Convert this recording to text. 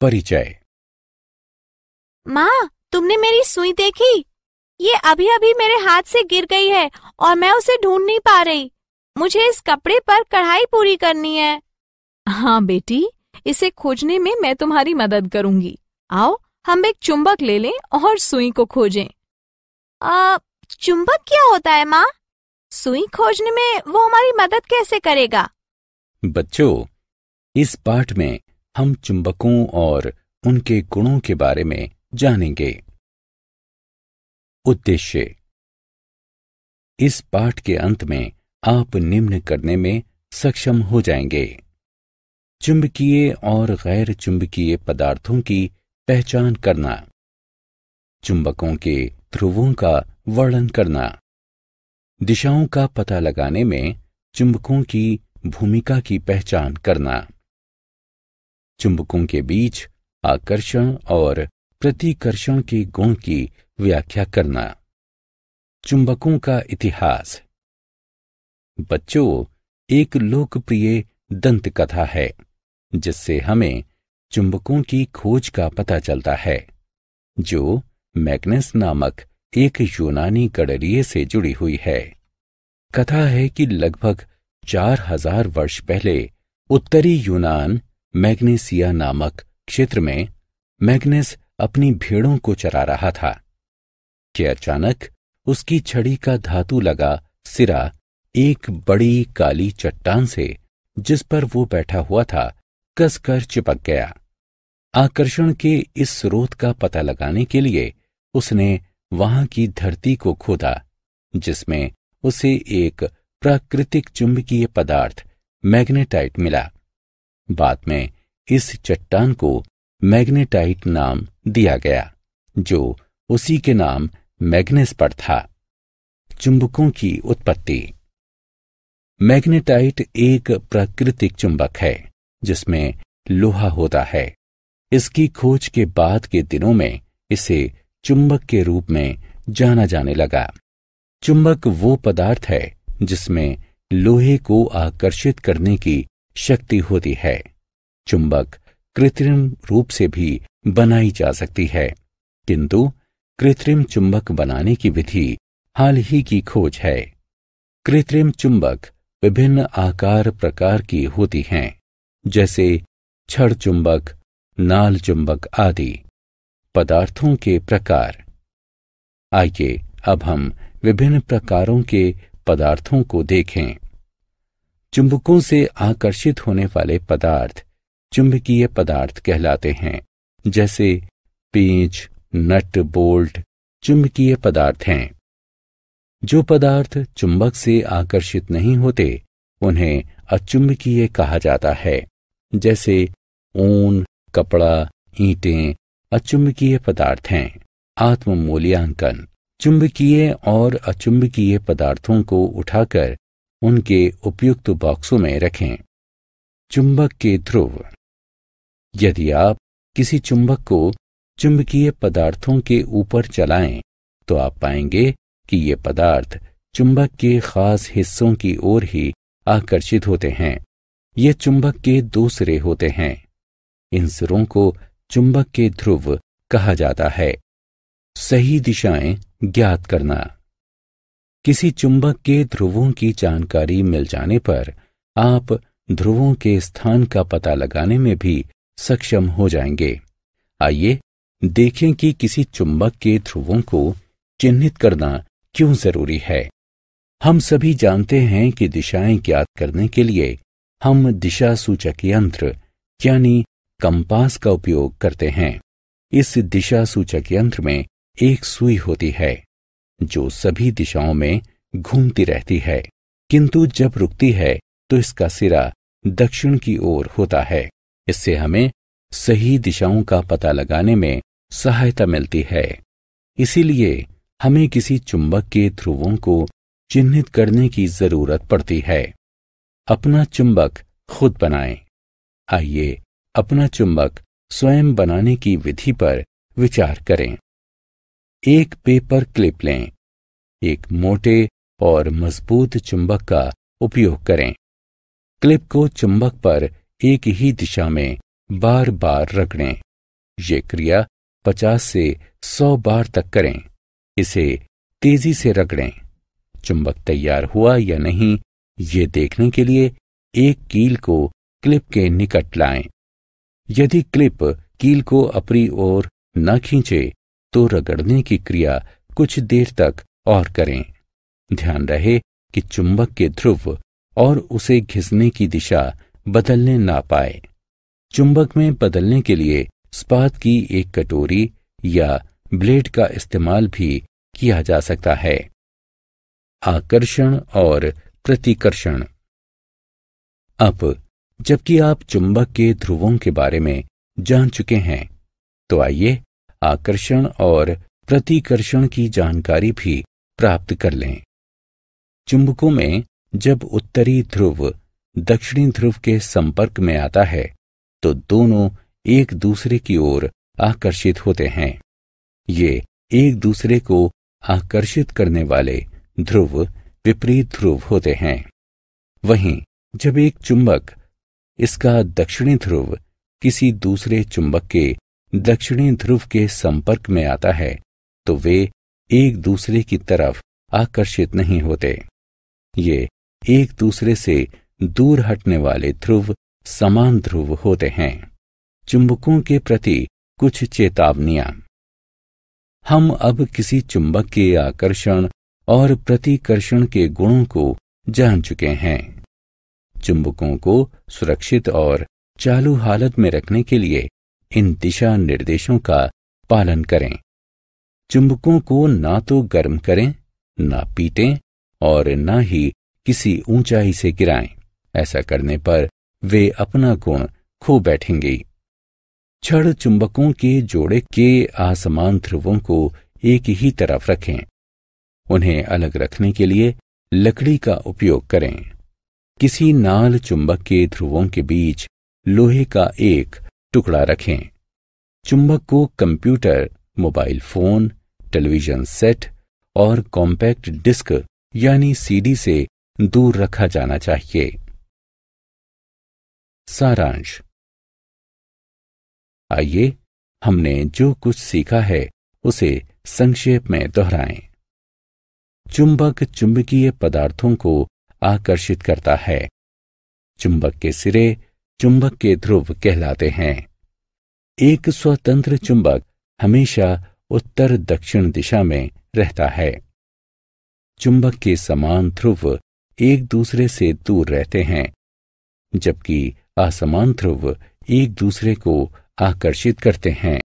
परिचय। माँ तुमने मेरी सुई देखी? ये अभी अभी मेरे हाथ से गिर गई है और मैं उसे ढूंढ नहीं पा रही। मुझे इस कपड़े पर कढ़ाई पूरी करनी है। हाँ बेटी इसे खोजने में मैं तुम्हारी मदद करूँगी। आओ हम एक चुंबक ले लें और सुई को खोजें। आ, चुंबक क्या होता है माँ? सुई खोजने में वो हमारी मदद कैसे करेगा? बच्चों इस पाठ में हम चुंबकों और उनके गुणों के बारे में जानेंगे। उद्देश्य। इस पाठ के अंत में आप निम्न करने में सक्षम हो जाएँगे। चुंबकीय और गैर चुंबकीय पदार्थों की पहचान करना। चुंबकों के ध्रुवों का वर्णन करना। दिशाओं का पता लगाने में चुंबकों की भूमिका की पहचान करना। चुंबकों के बीच आकर्षण और प्रतिकर्षण के गुण की व्याख्या करना। चुंबकों का इतिहास। बच्चों, एक लोकप्रिय दंत कथा है, जिससे हमें चुंबकों की खोज का पता चलता है, जो मैग्नेस नामक एक यूनानी गडरिये से जुड़ी हुई है। कथा है कि लगभग चार हज़ार वर्ष पहले उत्तरी यूनान मैग्नेसिया नामक क्षेत्र में मैग्नेस अपनी भेड़ों को चरा रहा था। कि अचानक उसकी छड़ी का धातु लगा सिरा एक बड़ी काली चट्टान से, जिस पर वो बैठा हुआ था, कसकर चिपक गया। आकर्षण के इस स्रोत का पता लगाने के लिए उसने वहाँ की धरती को खोदा, जिसमें उसे एक प्राकृतिक चुंबकीय पदार्थ मैग्नेटाइट मिला। बाद में इस चट्टान को मैग्नेटाइट नाम दिया गया, जो उसी के नाम मैग्नेस पर था। चुंबकों की उत्पत्ति। मैग्नेटाइट एक प्राकृतिक चुंबक है, जिसमें लोहा होता है। इसकी खोज के बाद के दिनों में इसे चुंबक के रूप में जाना जाने लगा। चुंबक वो पदार्थ है जिसमें लोहे को आकर्षित करने की शक्ति होती है। चुंबक कृत्रिम रूप से भी बनाई जा सकती है। किंतु कृत्रिम चुंबक बनाने की विधि हाल ही की खोज है। कृत्रिम चुंबक विभिन्न आकार प्रकार की होती हैं, जैसे छड़ चुंबक, नाल चुंबक आदि। पदार्थों के प्रकार। आइए अब हम विभिन्न प्रकारों के पदार्थों को देखें। चुंबकों से आकर्षित होने वाले पदार्थ चुंबकीय पदार्थ कहलाते हैं, जैसे पेंच, नट, बोल्ट चुंबकीय पदार्थ हैं। जो पदार्थ चुंबक से आकर्षित नहीं होते, उन्हें अचुंबकीय कहा जाता है, जैसे ऊन, कपड़ा, ईंटें अचुंबकीय पदार्थ हैं। आत्म मूल्यांकन चुंबकीय और अचुंबकीय पदार्थों को उठाकर उनके उपयुक्त बॉक्सों में रखें। चुंबक के ध्रुव। यदि आप किसी चुंबक को चुंबकीय पदार्थों के ऊपर चलाएँ तो आप पाएँगे कि ये पदार्थ चुंबक के खास हिस्सों की ओर ही आकर्षित होते हैं। ये चुंबक के दो सिरे होते हैं। इन सिरों को चुंबक के ध्रुव कहा जाता है। सही दिशाएँ ज्ञात करना। किसी चुंबक के ध्रुवों की जानकारी मिल जाने पर आप ध्रुवों के स्थान का पता लगाने में भी सक्षम हो जाएँगे। आइए देखें कि किसी चुंबक के ध्रुवों को चिन्हित करना क्यों ज़रूरी है। हम सभी जानते हैं कि दिशाएँ ज्ञात करने के लिए हम दिशा सूचक यंत्र, यानी कंपास का उपयोग करते हैं। इस दिशा सूचक यंत्र में एक सुई होती है। जो सभी दिशाओं में घूमती रहती है। किंतु जब रुकती है तो इसका सिरा दक्षिण की ओर होता है। इससे हमें सही दिशाओं का पता लगाने में सहायता मिलती है। इसीलिए हमें किसी चुंबक के ध्रुवों को चिन्हित करने की ज़रूरत पड़ती है। अपना चुंबक खुद बनाएँ। आइए अपना चुंबक स्वयं बनाने की विधि पर विचार करें। एक पेपर क्लिप लें। एक मोटे और मज़बूत चुंबक का उपयोग करें। क्लिप को चुंबक पर एक ही दिशा में बार बार रगड़ें ये क्रिया पचास से सौ बार तक करें। इसे तेज़ी से रगड़ें चुंबक तैयार हुआ या नहीं, ये देखने के लिए एक कील को क्लिप के निकट लाएँ। यदि क्लिप कील को अपनी ओर न खींचे तो रगड़ने की क्रिया कुछ देर तक और करें। ध्यान रहे कि चुंबक के ध्रुव और उसे घिसने की दिशा बदलने ना पाए। चुंबक में बदलने के लिए स्पात की एक कटोरी या ब्लेड का इस्तेमाल भी किया जा सकता है। आकर्षण और प्रतिकर्षण। अब, जबकि आप चुंबक के ध्रुवों के बारे में जान चुके हैं तो आइए आकर्षण और प्रतिकर्षण की जानकारी भी प्राप्त कर लें। चुंबकों में जब उत्तरी ध्रुव दक्षिणी ध्रुव के संपर्क में आता है तो दोनों एक दूसरे की ओर आकर्षित होते हैं। ये एक दूसरे को आकर्षित करने वाले ध्रुव, विपरीत ध्रुव होते हैं। वहीं जब एक चुंबक, इसका दक्षिणी ध्रुव किसी दूसरे चुंबक के दक्षिणी ध्रुव के संपर्क में आता है तो वे एक दूसरे की तरफ़ आकर्षित नहीं होते। ये एक दूसरे से दूर हटने वाले ध्रुव समान ध्रुव होते हैं। चुंबकों के प्रति कुछ चेतावनियाँ। हम अब किसी चुंबक के आकर्षण और प्रतिकर्षण के गुणों को जान चुके हैं। चुंबकों को सुरक्षित और चालू हालत में रखने के लिए इन दिशा निर्देशों का पालन करें। चुंबकों को ना तो गर्म करें, ना पीटें और न ही किसी ऊंचाई से गिराएँ। ऐसा करने पर वे अपना गुण खो बैठेंगे। छड़ चुंबकों के जोड़े के आसमान ध्रुवों को एक ही तरफ़ रखें। उन्हें अलग रखने के लिए लकड़ी का उपयोग करें। किसी नाल चुंबक के ध्रुवों के बीच लोहे का एक टुकड़ा रखें। चुंबक को computer, mobile phone, television set और कॉम्पैक्ट डिस्क यानी सीडी से दूर रखा जाना चाहिए। सारांश। आइए, हमने जो कुछ सीखा है, उसे संक्षेप में दोहराएँ। चुंबक चुंबकीय पदार्थों को आकर्षित करता है। चुंबक के सिरे चुंबक के ध्रुव कहलाते हैं। एक स्वतंत्र चुंबक हमेशा उत्तर दक्षिण दिशा में रहता है। चुंबक के समान ध्रुव एक दूसरे से दूर रहते हैं, जबकि असमान ध्रुव एक दूसरे को आकर्षित करते हैं।